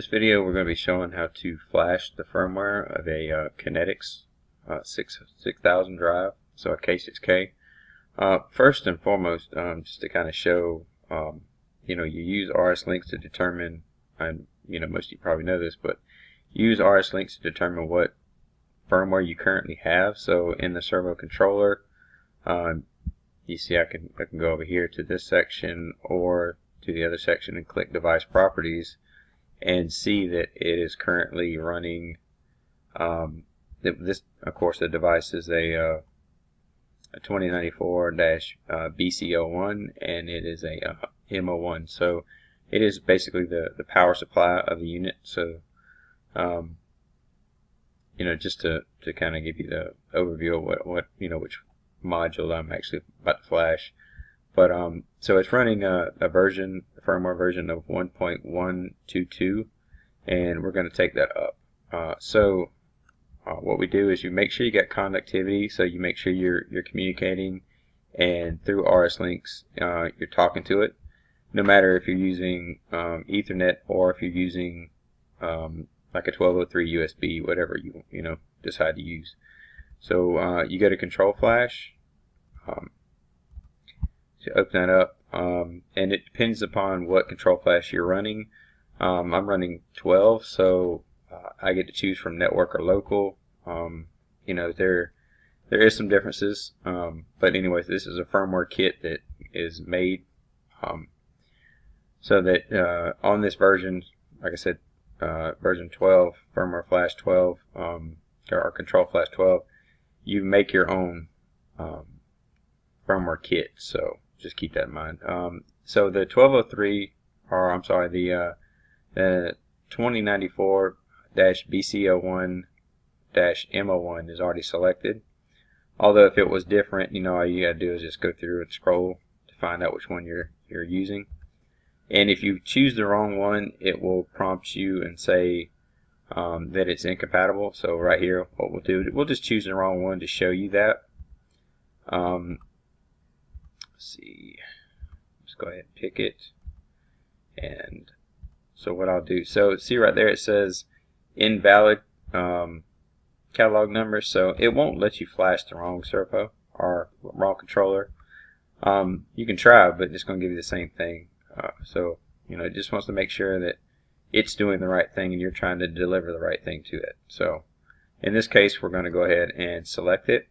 This video we're going to be showing how to flash the firmware of a uh, Kinetix uh, 6, 6000 drive, so a K6K. Uh, first and foremost, um, just to kind of show, um, you know, you use RSLinx to determine, and you know, most of you probably know this, but use RSLinx to determine what firmware you currently have. So in the servo controller, um, you see I can, I can go over here to this section or to the other section and click device properties and see that it is currently running um, this of course the device is a, uh, a 2094-BC01 uh, and it is a uh, M01 so it is basically the the power supply of the unit. So um, you know just to, to kind of give you the overview of what, what you know which module I'm actually about to flash but um, so it's running a, a version, a firmware version of 1.122, and we're going to take that up. Uh, so uh, what we do is you make sure you get conductivity, so you make sure you're you're communicating, and through RSLinx uh, you're talking to it. No matter if you're using um, Ethernet or if you're using um, like a 1203 USB, whatever you you know decide to use. So uh, you go to Control Flash. Um, to open that up. Um, and it depends upon what control flash you're running. Um, I'm running 12, so uh, I get to choose from network or local. Um, you know, there there is some differences, um, but anyways, this is a firmware kit that is made um, so that uh, on this version, like I said, uh, version 12, firmware flash 12, um, or control flash 12, you make your own firmware kit. So just keep that in mind. Um, so the 1203, or I'm sorry, the uh, the 2094-BC01-M01 is already selected. Although if it was different, you know, all you gotta do is just go through and scroll to find out which one you're you're using. And if you choose the wrong one, it will prompt you and say um, that it's incompatible. So right here, what we'll do, we'll just choose the wrong one to show you that. Um, see. Let's go ahead and pick it. And so what I'll do, so see right there it says invalid um, catalog number, so it won't let you flash the wrong servo or wrong controller. Um, you can try, but it's going to give you the same thing. Uh, so, you know, it just wants to make sure that it's doing the right thing and you're trying to deliver the right thing to it. So, in this case, we're going to go ahead and select it.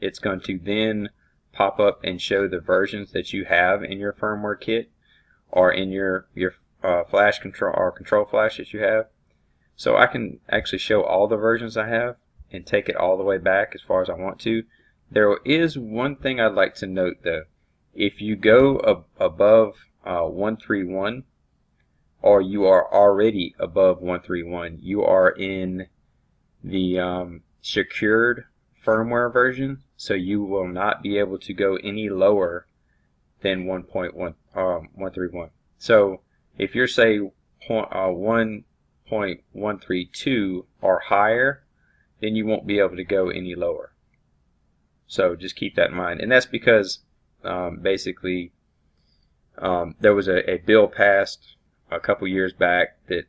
It's going to then pop up and show the versions that you have in your firmware kit or in your your uh, flash control or control flash that you have. So I can actually show all the versions I have and take it all the way back as far as I want to. There is one thing I'd like to note though. If you go ab above uh, 131 or you are already above 131, you are in the um, secured firmware version, so you will not be able to go any lower than 1.1 um, 131. So if you're say point, uh, 1.132 or higher, then you won't be able to go any lower. So just keep that in mind. And that's because um, basically um, there was a, a, bill passed a couple years back that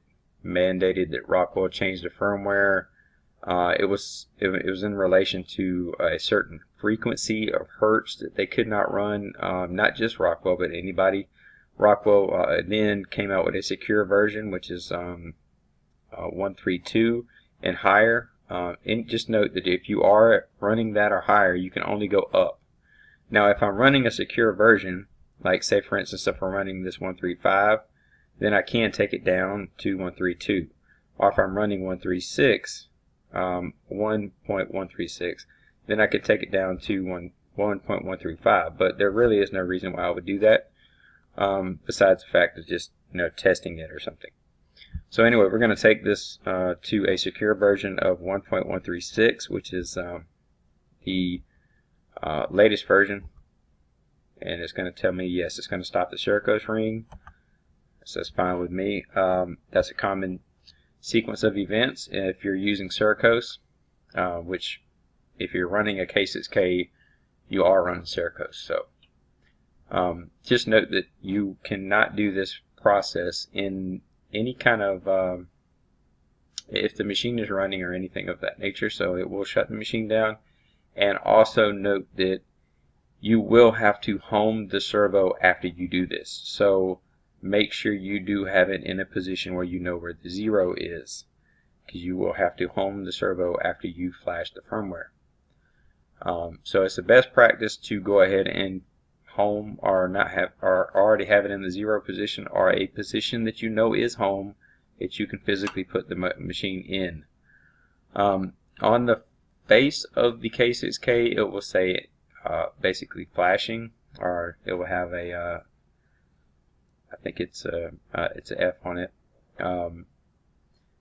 mandated that Rockwell change the firmware uh, it was it, it, was in relation to a certain frequency of hertz that they could not run. Um, not just Rockwell, but anybody. Rockwell uh, then came out with a secure version, which is um, uh, 132 and higher. Uh, and just note that if you are running that or higher, you can only go up. Now, if I'm running a secure version, like say for instance, if I'm running this 135, then I can take it down to 132. Or if I'm running 136, um, 1.136, then I could take it down to 1, 1.135. But there really is no reason why I would do that, um, besides the fact of just you know testing it or something. So anyway, we're going to take this uh, to a secure version of 1.136, which is um, the uh, latest version. And it's going to tell me, yes, it's going to stop the Sercos ring. So that's fine with me. Um, that's a common sequence of events if you're using Sercos, uh, which if you're running a K6K, you are running Sercos. So um, just note that you cannot do this process in any kind of um, if the machine is running or anything of that nature. So it will shut the machine down. And also note that you will have to home the servo after you do this. So make sure you do have it in a position where you know where the zero is because you will have to home the servo after you flash the firmware um, so it's the best practice to go ahead and home or not have or already have it in the zero position or a position that you know is home that you can physically put the machine in. Um, on the face of the K6K it will say uh, basically flashing or it will have a uh, I think it's a uh, it's a F on it. Um,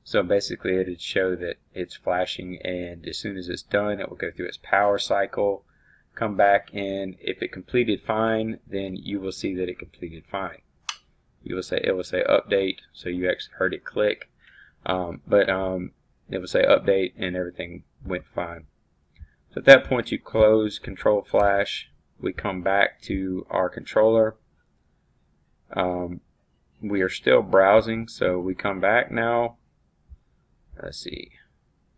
so basically it would show that it's flashing and as soon as it's done it will go through its power cycle come back and if it completed fine then you will see that it completed fine. You will say it will say update so you actually heard it click. Um, but um, it will say update and everything went fine. So at that point you close control flash. We come back to our controller um, we are still browsing so we come back now let's see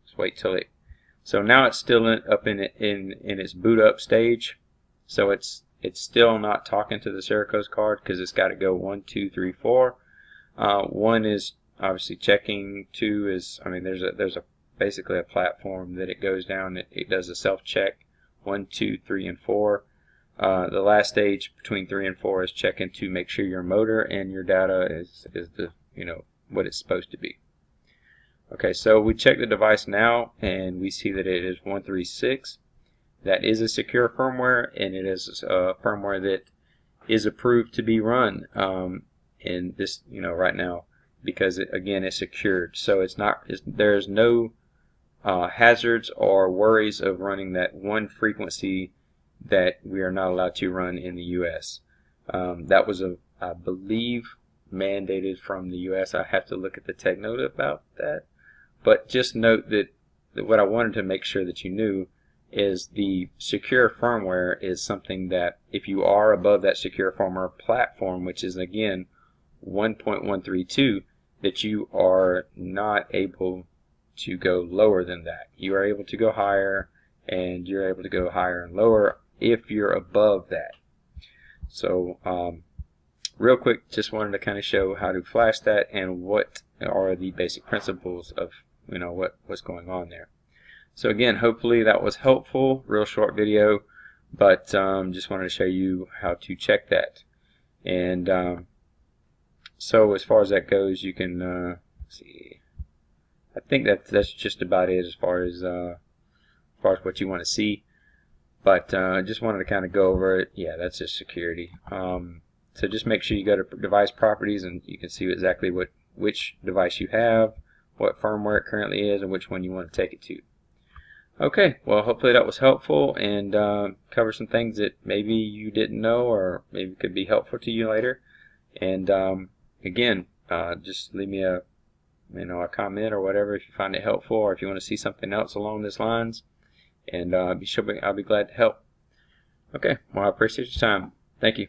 let's wait till it so now it's still in, up in, in in its boot up stage so it's it's still not talking to the Sercos card because it's got to go one, two, three, four. Uh, one is obviously checking. Two is, I mean, there's a there's a basically a platform that it goes down. It, it does a self check. One, two, three, and four. Uh, the last stage between three and four is checking to make sure your motor and your data is is the you know what it's supposed to be. Okay, so we check the device now and we see that it is 136 that is a secure firmware and it is a firmware that is approved to be run um, in this you know right now because it, again it's secured so it's not it's, there's no uh, hazards or worries of running that one frequency that we are not allowed to run in the US um, that was a I believe mandated from the US I have to look at the tech note about that. But just note that, that what I wanted to make sure that you knew is the secure firmware is something that if you are above that secure firmware platform, which is again 1.132, that you are not able to go lower than that. You are able to go higher and you're able to go higher and lower if you're above that. So um, real quick, just wanted to kind of show how to flash that and what are the basic principles of you know what what's going on there. So again, hopefully that was helpful. Real short video, but um, just wanted to show you how to check that. And um, so as far as that goes, you can uh, see. I think that that's just about it as far as uh, as far as what you want to see. But uh, just wanted to kind of go over it. Yeah, that's just security. Um, so just make sure you go to device properties and you can see exactly what which device you have, what firmware it currently is, and which one you want to take it to. Okay, well hopefully that was helpful and uh, cover some things that maybe you didn't know or maybe could be helpful to you later. And um, again, uh, just leave me a you know a comment or whatever if you find it helpful or if you want to see something else along these lines. And uh, be sure I'll be glad to help. Okay, well I appreciate your time. Thank you.